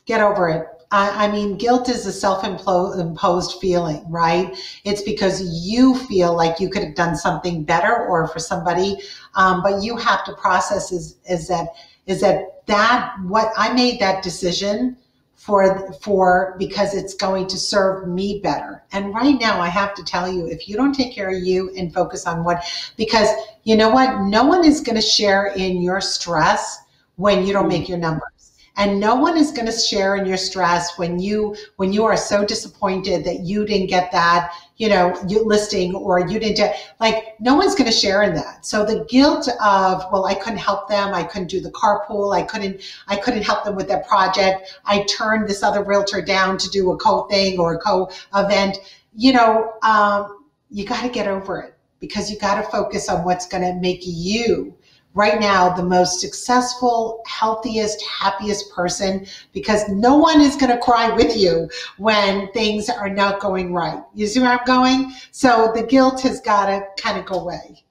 Get over it. I, I mean, guilt is a self-imposed feeling, right? It's because you feel like you could have done something better or for somebody, um, but you have to process is is that is that that what I made that decision for for because it's going to serve me better. And right now I have to tell you if you don't take care of you and focus on what because you know what? No one is going to share in your stress when you don't make your numbers and no one is going to share in your stress when you when you are so disappointed that you didn't get that you know you listing or you didn't like no one's going to share in that. So the guilt of well i couldn't help them i couldn't do the carpool i couldn't i couldn't help them with their project i turned this other realtor down to do a co thing or a co event you know um, you got to get over it because you got to focus on what's going to make you right now the most successful, healthiest, happiest person because no one is going to cry with you when things are not going right. You see where I'm going? So the guilt has got to kind of go away.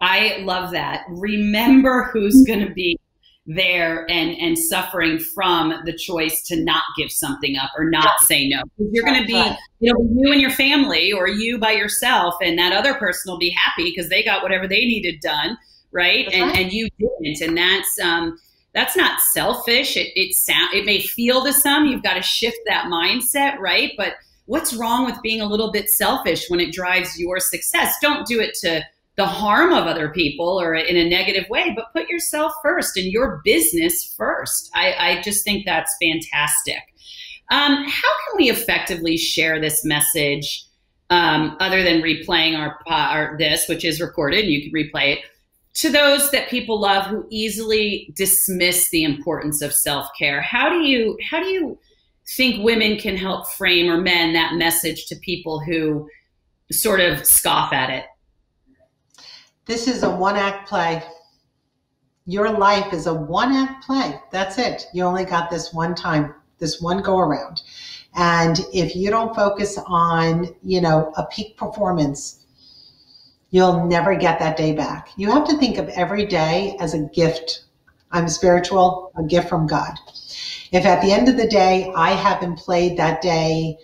I love that. Remember who's going to be there and and suffering from the choice to not give something up or not say no. You're going to be, you know, you and your family or you by yourself, and that other person will be happy because they got whatever they needed done right? and and you didn't, and that's um, that's not selfish. It it sound it may feel to some. You've got to shift that mindset, right? But what's wrong with being a little bit selfish when it drives your success? Don't do it to the harm of other people or in a negative way, but put yourself first and your business first. I, I just think that's fantastic. Um, how can we effectively share this message um, other than replaying our, uh, our this, which is recorded and you can replay it? To those that people love who easily dismiss the importance of self-care how do you how do you think women can help frame or men that message to people who sort of scoff at it? This is a one act play. Your life is a one act play. That's it. You only got this one time this one go around. And if you don't focus on you know a peak performance You'll never get that day back. You have to think of every day as a gift. I'm spiritual, a gift from God. If at the end of the day, I haven't played that day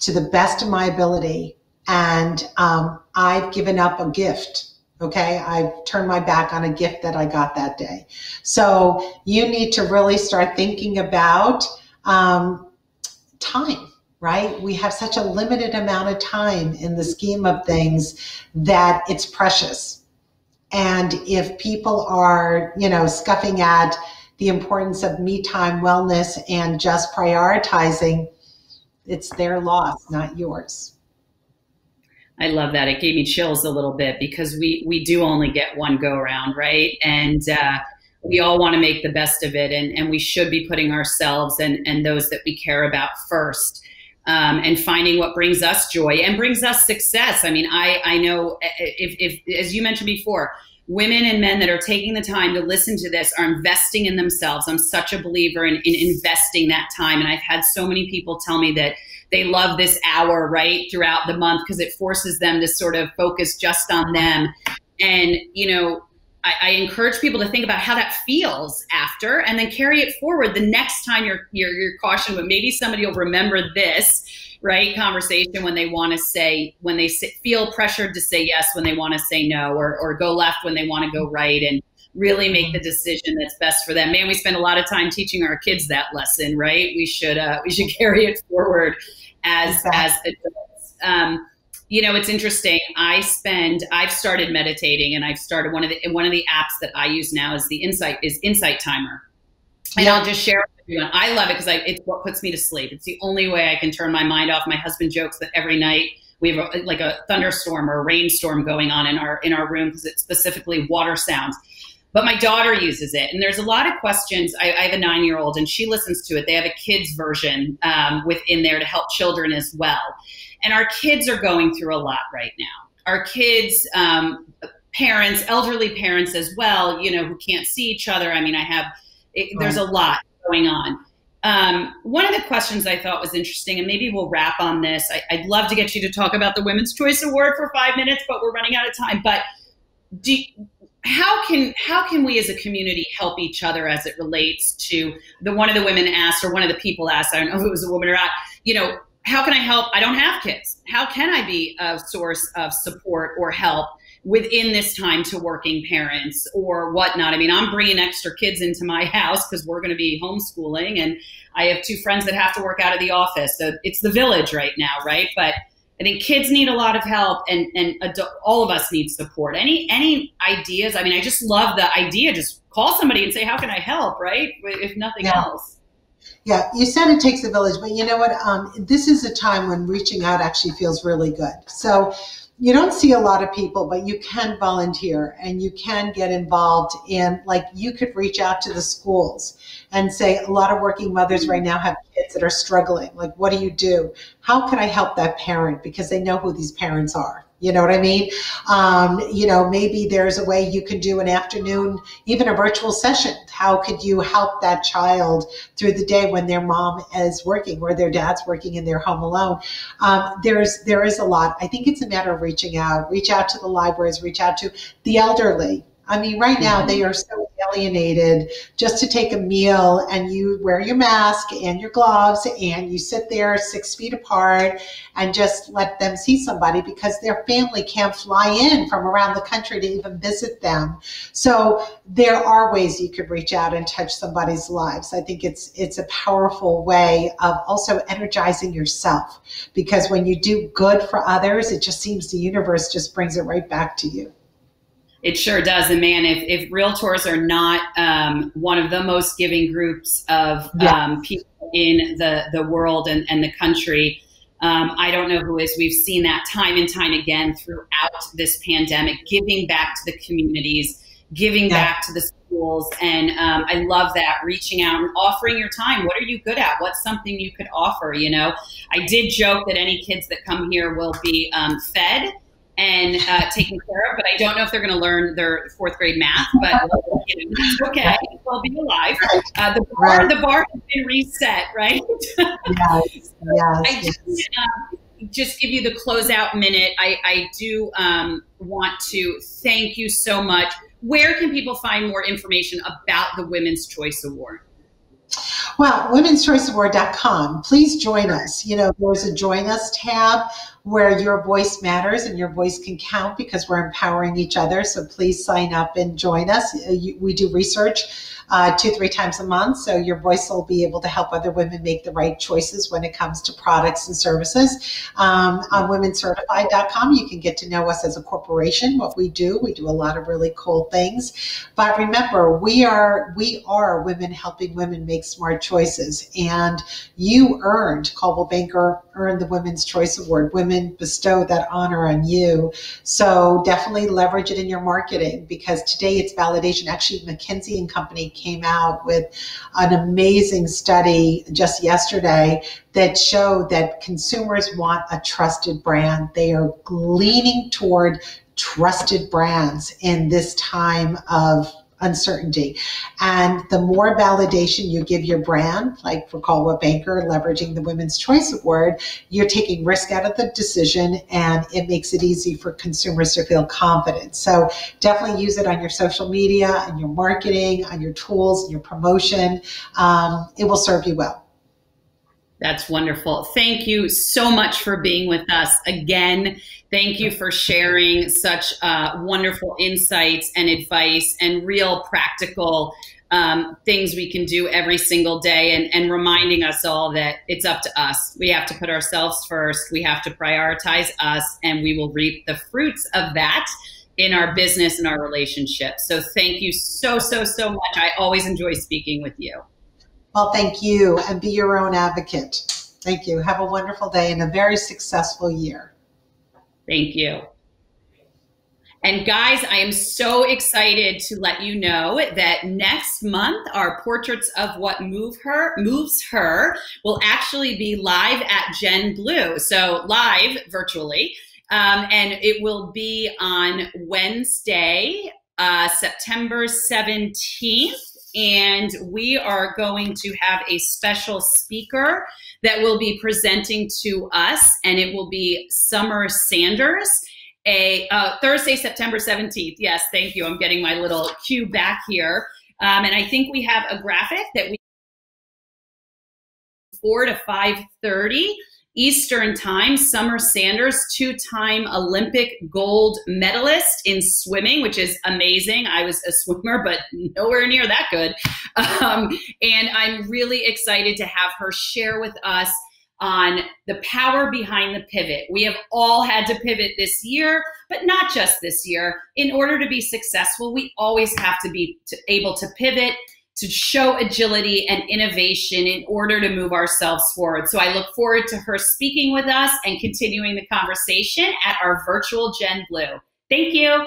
to the best of my ability and um, I've given up a gift, okay, I've turned my back on a gift that I got that day. So you need to really start thinking about um, time right? We have such a limited amount of time in the scheme of things that it's precious. And if people are, you know, scuffing at the importance of me time wellness and just prioritizing, it's their loss, not yours. I love that. It gave me chills a little bit because we we do only get one go around, right? And uh, we all want to make the best of it, and and we should be putting ourselves and and those that we care about first um, and finding what brings us joy and brings us success. I mean, I, I know if, if, as you mentioned before, women and men that are taking the time to listen to this are investing in themselves. I'm such a believer in, in investing that time. And I've had so many people tell me that they love this hour right throughout the month because it forces them to sort of focus just on them. And, you know, I, I, encourage people to think about how that feels after and then carry it forward the next time you're, you're, you're cautioned, but maybe somebody will remember this, right? Conversation when they want to say, when they feel pressured to say yes, when they want to say no, or, or go left when they want to go right. And, really make the decision that's best for them. Man, we spend a lot of time teaching our kids that lesson, right? We should uh, we should carry it forward as exactly. as adults. Um, you know, it's interesting. I spend, I've started meditating and I've started one of the, one of the apps that I use now is the Insight, is Insight Timer. And yeah. I'll just share with everyone. I love it because it's what puts me to sleep. It's the only way I can turn my mind off. My husband jokes that every night we have a, like a thunderstorm or a rainstorm going on in our in our room because it's specifically water sounds. But my daughter uses it, and there's a lot of questions. I, I have a nine year old, and she listens to it. They have a kids version um, within there to help children as well. And our kids are going through a lot right now. Our kids, um, parents, elderly parents as well, you know, who can't see each other. I mean, I have, it, there's a lot going on. Um, one of the questions I thought was interesting, and maybe we'll wrap on this. I, would love to get you to talk about the Women's Choice Award for five minutes, but we're running out of time. But do, how can how can we as a community help each other as it relates to the one of the women asked or one of the people asked? I don't know if it was a woman or not. You know, how can I help? I don't have kids. How can I be a source of support or help within this time to working parents or whatnot? I mean, I'm bringing extra kids into my house because we're going to be homeschooling, and I have two friends that have to work out of the office. So it's the village right now, right? But I think kids need a lot of help, and and adult, all of us need support. Any any ideas? I mean, I just love the idea. Just call somebody and say, "How can I help?" Right? If nothing yeah. else. Yeah, you said it takes a village, but you know what? Um, this is a time when reaching out actually feels really good. So you don't see a lot of people, but you can volunteer and you can get involved in, like, you could reach out to the schools and say, a lot of working mothers right now have kids that are struggling. Like, what do you do? How can I help that parent? Because they know who these parents are. You know what I mean? Um, you know, maybe there's a way you could do an afternoon, even a virtual session. How could you help that child through the day when their mom is working or their dad's working and they're home alone? Um, there's there is a lot. I think it's a matter of reaching out. Reach out to the libraries. Reach out to the elderly. I mean, right now mm-hmm. they are so alienated just to take a meal and you wear your mask and your gloves and you sit there six feet apart and just let them see somebody because their family can't fly in from around the country to even visit them. So there are ways you could reach out and touch somebody's lives. I think it's it's a powerful way of also energizing yourself because when you do good for others, it just seems the universe just brings it right back to you. It sure does. And man, if, if realtors are not um, one of the most giving groups of um, people in the, the world and, and the country, um, I don't know who is. We've seen that time and time again throughout this pandemic, giving back to the communities, giving yeah. back to the schools. And um, I love that, reaching out and offering your time. What are you good at? What's something you could offer? You know, I did joke that any kids that come here will be um, fed and uh, taken care of. But I don't know if they're going to learn their fourth grade math. But you know, okay. They'll be alive. Uh, the bar, right. the bar has been reset, right? yes. so yes. I just, uh, just give you the closeout minute. I, I do um, want to thank you so much. Where can people find more information about the Women's Choice Award? Well, womenschoiceaward.com. Please join us. You know, there's a join us tab where your voice matters and your voice can count because we're empowering each other. So please sign up and join us. Uh, we do research uh, two, three times a month. So your voice will be able to help other women make the right choices when it comes to products and services. Um, on womencertified.com, you can get to know us as a corporation, what we do. We do a lot of really cool things. But remember, we are we are women helping women make smart choices. And you earned Coldwell Banker earned the Women's Choice Award. Women bestow that honor on you. So definitely leverage it in your marketing because today it's validation. Actually, McKinsey and Company came out with an amazing study just yesterday that showed that consumers want a trusted brand. They are leaning toward trusted brands in this time of uncertainty. And the more validation you give your brand, like for Coldwell Banker, leveraging the Women's Choice Award, you're taking risk out of the decision and it makes it easy for consumers to feel confident. So definitely use it on your social media and your marketing, on your tools, and your promotion. Um, it will serve you well. That's wonderful. Thank you so much for being with us again. Thank you for sharing such uh, wonderful insights and advice and real practical um, things we can do every single day and, and reminding us all that it's up to us. We have to put ourselves first. We have to prioritize us and we will reap the fruits of that in our business and our relationships. So thank you so, so, so much. I always enjoy speaking with you. Well, thank you and be your own advocate. Thank you. Have a wonderful day and a very successful year. Thank you. And guys, I am so excited to let you know that next month our portraits of what move her moves her will actually be live at Gen Blue. So live virtually. Um, and it will be on Wednesday, uh, September 17th and we are going to have a special speaker that will be presenting to us, and it will be Summer Sanders. A uh, Thursday, September 17th. Yes, thank you. I'm getting my little cue back here. Um, and I think we have a graphic that we 4 to 5:30 Eastern Time, Summer Sanders, two time Olympic gold medalist in swimming, which is amazing. I was a swimmer, but nowhere near that good. Um, and I'm really excited to have her share with us on the power behind the pivot. We have all had to pivot this year, but not just this year. In order to be successful, we always have to be able to pivot, to show agility and innovation in order to move ourselves forward. So I look forward to her speaking with us and continuing the conversation at our virtual Gen Blue. Thank you.